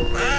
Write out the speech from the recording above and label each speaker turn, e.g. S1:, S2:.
S1: Ah!